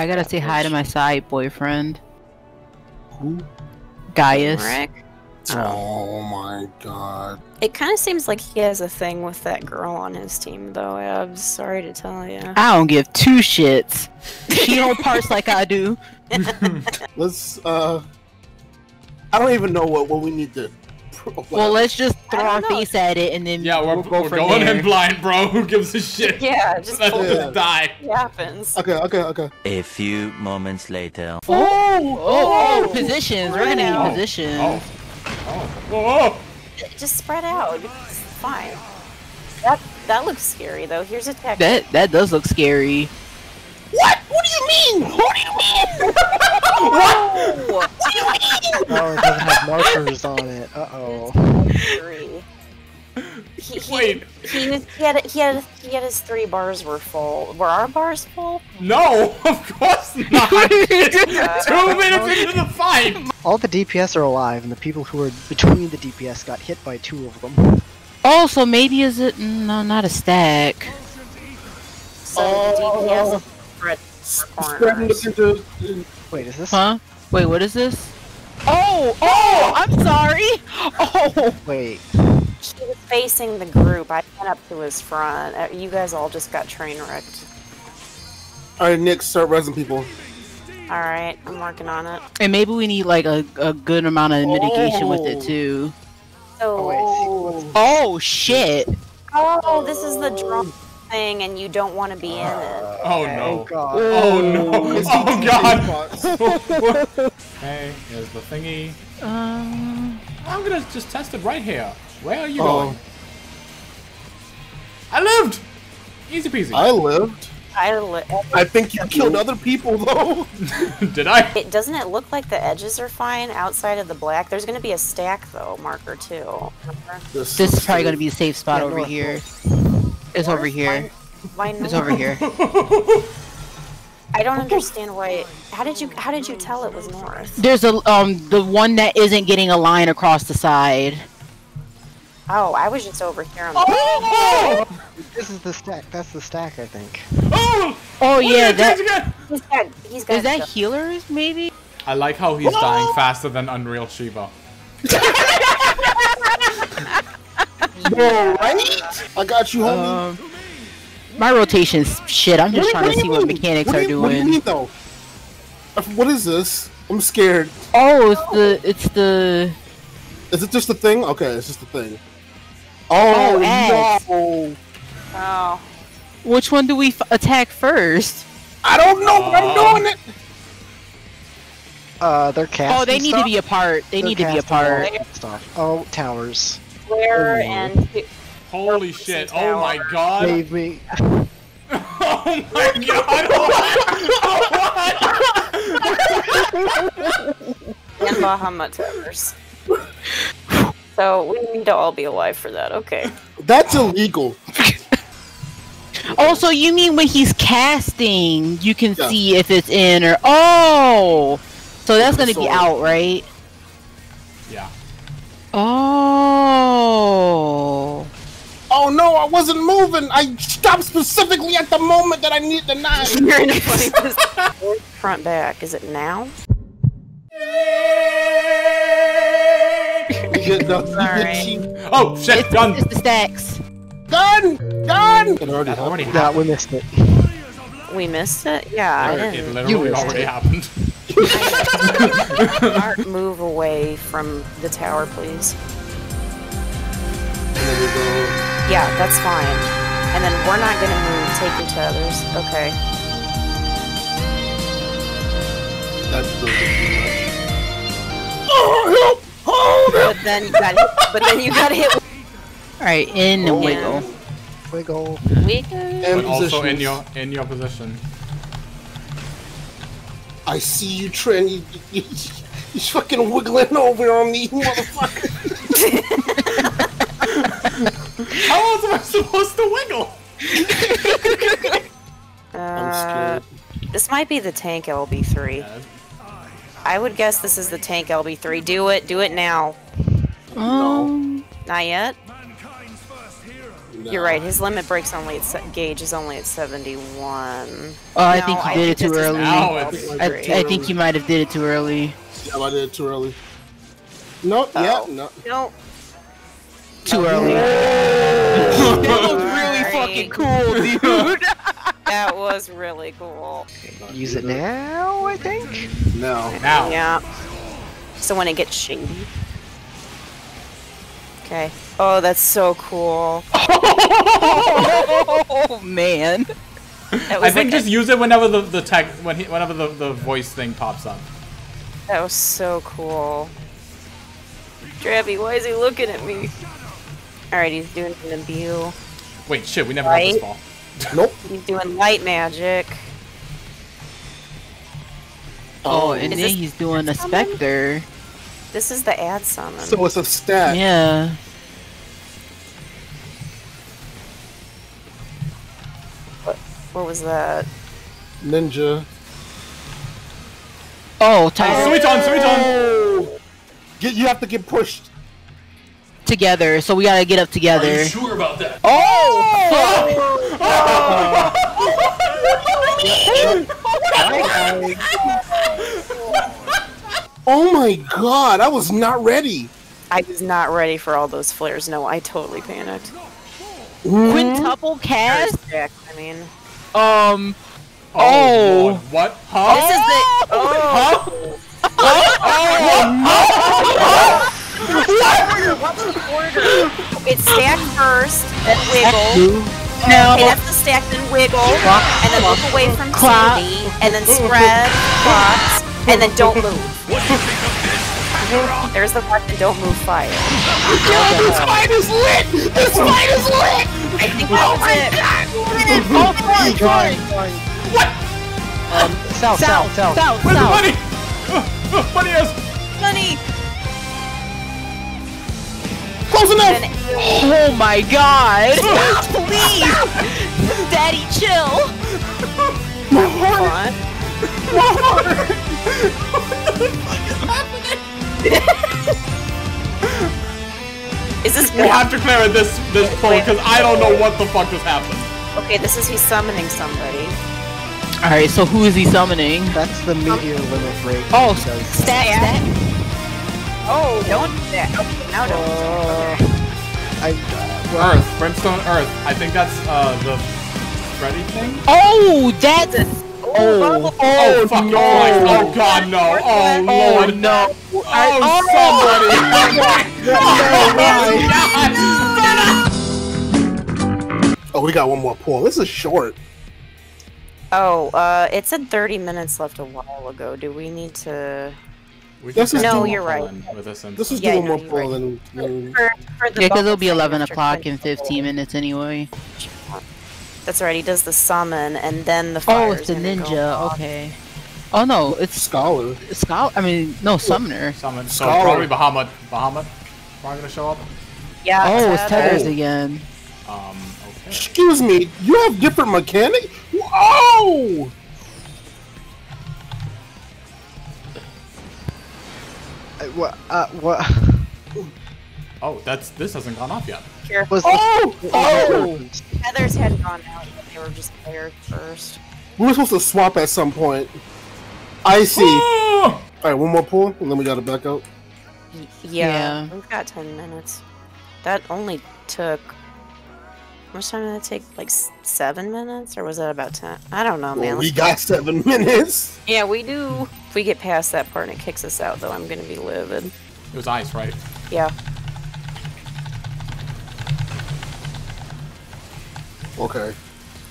I gotta say hi to my side boyfriend, Who? Gaius. Rick. Oh my god. It kind of seems like he has a thing with that girl on his team, though. I'm sorry to tell you. I don't give two shits. She don't parse like I do. Let's uh I don't even know what, what we need to Well, let's just throw don't our know. face at it and then Yeah, we're, we'll go we're from going there. in blind, bro. Who gives a shit? Yeah, just Let's Yeah. just die. it happens. Okay, okay, okay. A few moments later. Oh, oh, oh, oh, positions. We're gonna Oh. need positions. Oh. Oh. Whoa. Just spread out. It's fine. That that looks scary, though. Here's a tech. That that does look scary. What? What do you mean? What do you mean? Whoa! Oh, it doesn't have markers on it. Uh oh. Three. He, he, Wait. He, he had he had he had his three bars were full. Were our bars full? No, of course not. It's two minutes into the fight. All the DPS are alive, and the people who were between the DPS got hit by two of them. Oh, so maybe is it? No, not a stack. So Oh. the DPS spread Spreading corners. this into Wait, is this? Huh? Wait, what is this? Oh, oh, I'm sorry. Oh, Wait. He was facing the group. I went up to his front. Uh, You guys all just got train wrecked. Alright, Nick, start resing people. All right, I'm working on it. and maybe we need like a, a good amount of mitigation with it Oh. too. So, Oh, wait. Oh, Oh shit! oh, this is the drum thing, and you don't want to be in it. Oh Oh no. god. Oh no. It's Oh god. spots. Okay, here's the thingy. Um, I'm gonna just test it right here. Where are you Oh. going? I lived! Easy peasy. I lived. I li- I think you killed other people though. Did I? it doesn't it look like the edges are fine outside of the black? There's gonna be a stack though, marker too. this is probably gonna be a safe spot Yeah, over north, here. It's over here. Why It's not? over here. I don't understand why. How did you How did you tell it was north? There's a um the one that isn't getting a line across the side. Oh, I was just over here on the. Oh! This is the stack. That's the stack, I think. Oh! Oh yeah, did I change that again? He's got. Is that healers maybe? I like how he's dying faster than Unreal Shiva. Bro, right? I got you, homie. Um, my rotation's shit. I'm just What trying what to see you what mechanics What do are you- What do you doing. mean though? Uh, What is this? I'm scared. Oh, it's the it's the Is it just a thing? Okay, it's just a thing. Oh, Oh, ads. no! Oh. which one do we f- attack first? I don't know, but I'm doing it. Uh, they're casting Oh, they need to be apart. They They're need to be apart. Stuff. Oh, towers. Where Oh. and Holy shit. Oh my god. Save me. Oh my god. and Bahamut towers. So we need to all be alive for that. Okay. That's illegal. also, you mean when he's casting, you can Yeah. see if it's in or oh, so that's gonna be out, right? yeah. Oh, No, I wasn't moving. I stopped specifically at the moment that I needed the knife. You're in a funny position. Front back. Is it now? You get the- you get Sorry. Oh shit, it's, gun! it's the stacks. Gun! Gun! It already That already happened. Yeah, we missed it. We missed it. Yeah, I It didn't. literally missed already it. happened. Art, move away from the tower, please. There we go. Yeah, that's fine. And then we're not gonna move. Take your tethers. Okay. That's the Oh, help! Hold But then you got hit. But then you got hit. All right, in and Oh, wiggle. Wiggle. We And But also in your in your position. I see you, Trent. You, you, you, fucking wiggling over on me, motherfucker. How else am I supposed to wiggle? Uh, this might be the tank LB3. I would guess this is the tank LB3. Do it. Do it now. Um, Not yet. No. You're right. His limit breaks only at se- gauge is only at 71. Oh, I No, think you did it too early. Now not it's- I. I think you might have did it too early. Yeah, I did it too early. No, Oh. yeah, no. No. Too oh, early. that that was really fucking cool, dude. That was really cool. Use it now, I think. No. Now. Yeah. So when it gets shady. Okay. Oh, that's so cool. oh man. I was think like just use it whenever the the tech when he, whenever the, the voice thing pops up. that was so cool. Travi, why is he looking at me? Alright, he's doing an imbue. Wait, shit, we never got this Right. ball. Nope. He's doing light magic. Oh, oh and then he's doing a summon? specter. This is the ad summon. So it's a stat. Yeah. what was that? Ninja. Oh, Oh, Tiger Suiton, Suiton! Get, you have to get pushed. Together, so we gotta get up together. Are you sure about that? Oh Oh my god, I was not ready. I was not ready for all those flares. No, I totally panicked. Quintuple cast. I mean, Um. Oh, Oh. What? Huh? this is the. Oh, it's stacked first, then wiggle. Now. Okay, that's the stack, then wiggle, and then look away from Clap. Sandy, and then spread, cross, and then don't move. There's the part that don't move fire. This fight is lit! This fight is lit! I think that was it. Oh, sorry, sorry. Um, south, south, south. south, Where's the south. money? money is. Money. Close enough! Then Oh my god! Please! Daddy, chill! What? Is this We have to clear this this poll because I don't know what the fuck just happened. okay? This is he's summoning somebody. Alright, so who is he summoning? That's the meteor limit break. Oh, because stat, stat. Oh, don't do that. Okay, now don't. I, uh, well, Earth, Brimstone Earth. I think that's uh the Freddy thing. Oh, that's. Oh, Oh, Oh, fuck no. Christ. Oh god no. Oh Oh lord. no! Oh, somebody! Oh, we got one more pull. This is short. Oh, uh, it said 30 minutes left a while ago. Do we need to? We This is No, you're right. pull in With this This is Yeah, doing no, more you're right. than, than For, for the Yeah, because it'll be 11 o'clock in 15 minutes anyway. That's right. He does the summon, and then the Oh, it's the ninja. Okay. Oh no, it's scholar. Skull. I mean, no, Summoner. Summon. So Scholar. probably Bahamut. Bahamut. Probably gonna show up. Yeah. Oh, it's Tether. Tethers Oh. again. Um. Okay. Excuse me, you have different mechanics? Oh! What, uh, what, Oh, that's this hasn't gone off yet. Here. was the, Oh! Oh! Feathers hadn't gone out. but They were just there first. We were supposed to swap at some point. I see. Oh! Alright, one more pull, and then we gotta back out. Y- Yeah, Yeah. We've got 10 minutes. That only took. How much time did that take? Like seven minutes, or was that about ten? I don't know, man. Well, we Let's- got seven minutes. Yeah, we do. If we get past that part and it kicks us out, though, I'm gonna be livid. It was ice, right? Yeah. Okay.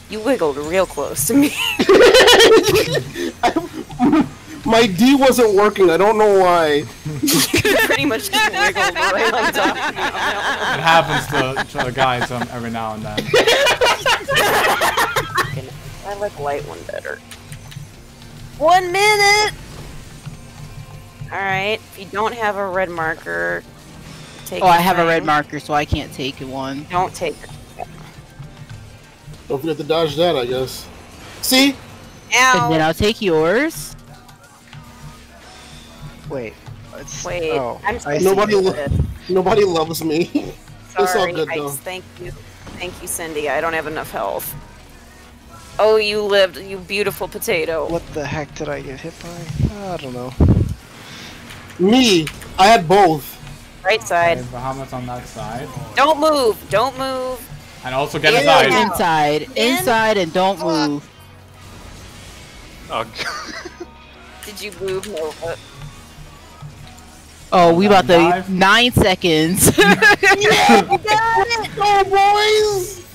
You wiggled real close to me. My D wasn't working, I don't know why. Pretty much just wiggled right on top of me. It happens to, to the guys um, every now and then. I like light one better. One minute! Alright, if you don't have a red marker, take Oh, I your have a red marker, so I can't take one. Don't take it. Don't forget to dodge that, I guess. See? And then I'll take yours. Wait, it's, Wait, oh, I'm I. Nobody lo- Nobody loves me. It's all Sorry, good, Ice, though. thank you. Thank you, Cindy. I don't have enough health. Oh, you lived, you beautiful potato. What the heck did I get hit by? I don't know. Me, I had both. Right side. Okay, Bahamut's on that side. Don't move. Don't move. And also get his Yeah. Inside, inside, and don't move. Oh, god. Did you move, Nova? Oh, we about to nine seconds. Oh, boys!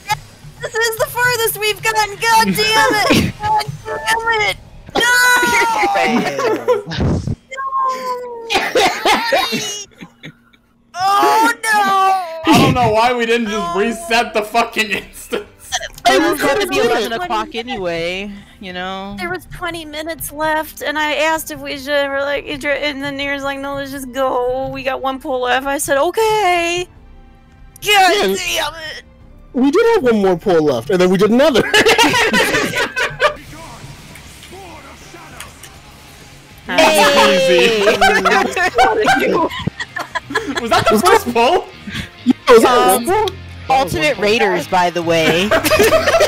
This is the furthest we've gotten. God damn it! God damn it! No! oh no! I don't know why we didn't just reset the fucking instance. it was going to be 11 20 o'clock anyway, you know? There was 20 minutes left, and I asked if we should. We're like, "Idra-" and then Nira's like, "No, let's just go. We got one pull left." I said, "Okay." God Yeah. damn it! We did have one more pull left, and then we did another. Easy. Was that the first pull? Was that Um, one pull? Ultimate Raiders, by the way.